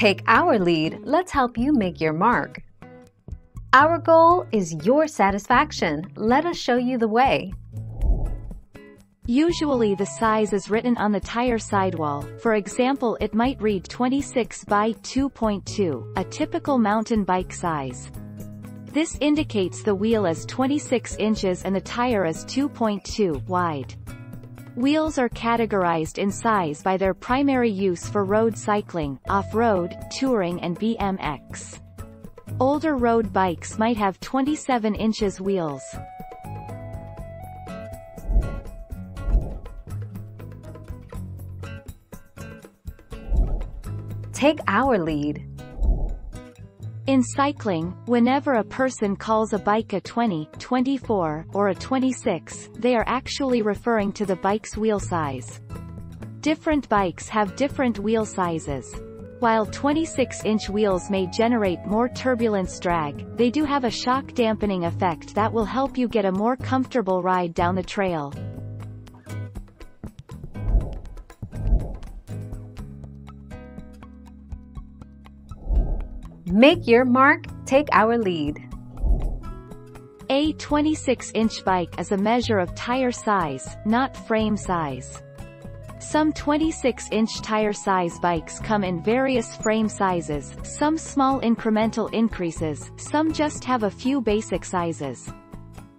Take our lead, let's help you make your mark. Our goal is your satisfaction. Let us show you the way. Usually the size is written on the tire sidewall, for example it might read 26 by 2.2, a typical mountain bike size. This indicates the wheel is 26 inches and the tire is 2.2 wide. Wheels are categorized in size by their primary use for road cycling, off-road, touring and BMX. Older road bikes might have 27 inches wheels. Take our lead. In cycling, whenever a person calls a bike a 20, 24, or a 26, they are actually referring to the bike's wheel size. Different bikes have different wheel sizes. While 26-inch wheels may generate more turbulence drag, they do have a shock dampening effect that will help you get a more comfortable ride down the trail. Make your mark, take our lead. A 26-inch bike is a measure of tire size, not frame size. Some 26-inch tire size bikes come in various frame sizes, some small incremental increases, some just have a few basic sizes.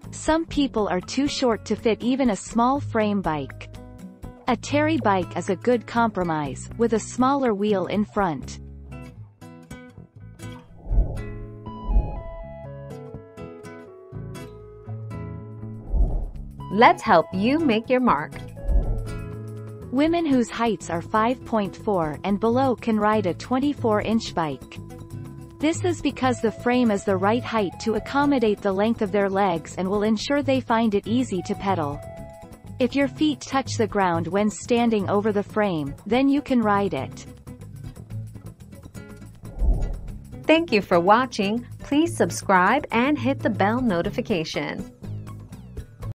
Some people are too short to fit even a small frame bike. A Terry bike is a good compromise, with a smaller wheel in front. Let's help you make your mark. Women whose heights are 5.4 and below can ride a 24-inch bike. This is because the frame is the right height to accommodate the length of their legs and will ensure they find it easy to pedal. If your feet touch the ground when standing over the frame, then you can ride it. Thank you for watching. Please subscribe and hit the bell notification.